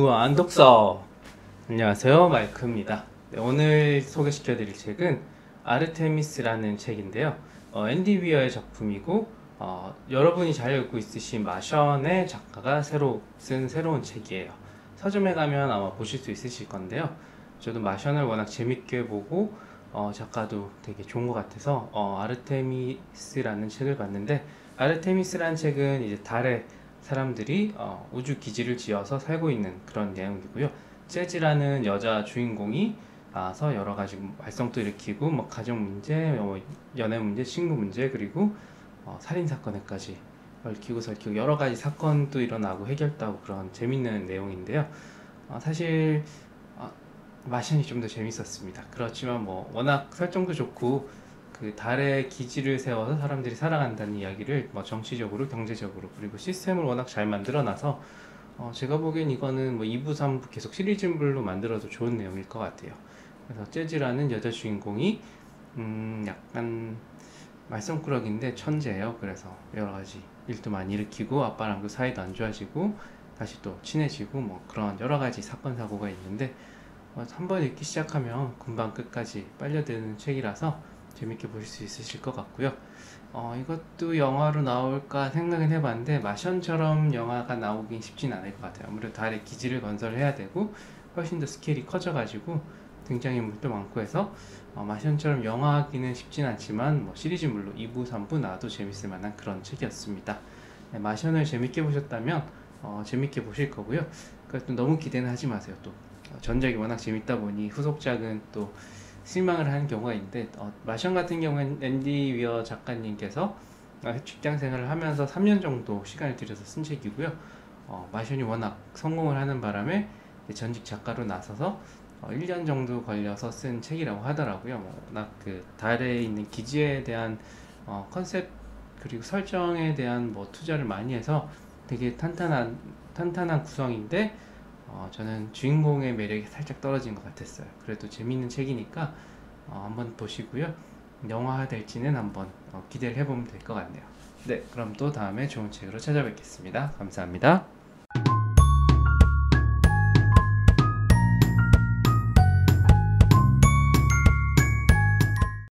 무한 독서. 안녕하세요. 마이크입니다. 네, 오늘 소개시켜 드릴 책은 아르테미스라는 책인데요. 어, 앤디 위어의 작품이고 어, 여러분이 잘 알고 있으신 마션의 작가가 새로 쓴 새로운 책이에요. 서점에 가면 아마 보실 수 있으실 건데요. 저도 마션을 워낙 재밌게 보고 어, 작가도 되게 좋은 것 같아서 어, 아르테미스라는 책을 봤는데 아르테미스라는 책은 이제 달에 사람들이 어, 우주 기지를 지어서 살고 있는 그런 내용이고요. 재즈라는 여자 주인공이 와서 여러 가지 활성도 일으키고 뭐 가정 문제, 뭐 연애 문제, 친구 문제 그리고 어, 살인 사건에까지 얽히고 설키고 여러 가지 사건도 일어나고 해결도 하고 그런 재밌는 내용인데요. 어, 사실 어, 마션이 좀 더 재밌었습니다. 그렇지만 뭐 워낙 설정도 좋고 그 달에 기지를 세워서 사람들이 살아간다는 이야기를 뭐 정치적으로 경제적으로 그리고 시스템을 워낙 잘 만들어놔서 어 제가 보기엔 이거는 뭐 2부 3부 계속 시리즈물로 만들어도 좋은 내용일 것 같아요. 그래서 재즈라는 여자 주인공이 음 약간 말썽꾸러기인데 천재예요. 그래서 여러 가지 일도 많이 일으키고 아빠랑 그 사이도 안 좋아지고 다시 또 친해지고 뭐 그런 여러 가지 사건 사고가 있는데 어, 한번 읽기 시작하면 금방 끝까지 빨려드는 책이라서 재밌게 보실 수 있으실 것 같고요. 어, 이것도 영화로 나올까 생각은 해봤는데 마션처럼 영화가 나오긴 쉽진 않을 것 같아요. 아무래도 달에 기지를 건설해야 되고 훨씬 더 스케일이 커져가지고 등장인물도 많고 해서 어, 마션처럼 영화하기는 쉽진 않지만 뭐 시리즈물로 2부, 3부 나와도 재밌을 만한 그런 책이었습니다. 네, 마션을 재밌게 보셨다면 어, 재밌게 보실 거고요. 그래도 너무 기대는 하지 마세요. 또 어, 전작이 워낙 재밌다 보니 후속작은 또 실망을 하는 경우가 있는데 어, 마션 같은 경우는 앤디 위어 작가님께서 어, 직장 생활을 하면서 3년 정도 시간을 들여서 쓴 책이고요. 어, 마션이 워낙 성공을 하는 바람에 전직 작가로 나서서 어, 1년 정도 걸려서 쓴 책이라고 하더라고요. 뭐, 워낙 그 달에 있는 기지에 대한 어, 컨셉 그리고 설정에 대한 뭐 투자를 많이 해서 되게 탄탄한 탄탄한 구성인데 어, 저는 주인공의 매력이 살짝 떨어진 것 같았어요. 그래도 재밌는 책이니까 어, 한번 보시고요. 영화화 될지는 한번 어, 기대를 해보면 될 것 같네요. 네, 그럼 또 다음에 좋은 책으로 찾아뵙겠습니다. 감사합니다.